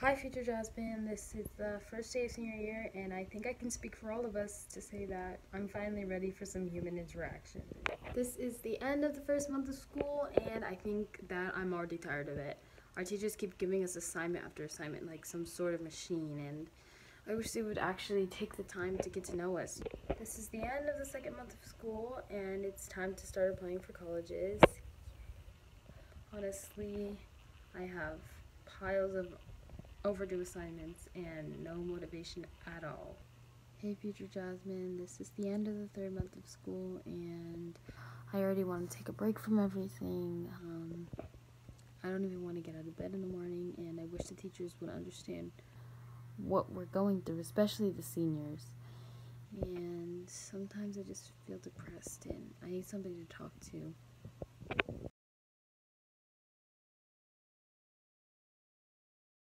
Hi, Future Jasmine. This is the first day of senior year, and I think I can speak for all of us to say that I'm finally ready for some human interaction. This is the end of the first month of school, and I think that I'm already tired of it. Our teachers keep giving us assignment after assignment like some sort of machine, and I wish they would actually take the time to get to know us. This is the end of the second month of school, and it's time to start applying for colleges. Honestly, I have piles of overdue assignments and no motivation at all. Hey, future Jasmine, this is the end of the third month of school, and I already want to take a break from everything. Um, I don't even want to get out of bed in the morning, and I wish the teachers would understand what we're going through, especially the seniors. And sometimes I just feel depressed, and I need somebody to talk to.